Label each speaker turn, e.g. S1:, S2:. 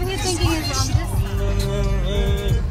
S1: What are you thinking is wrong. Just...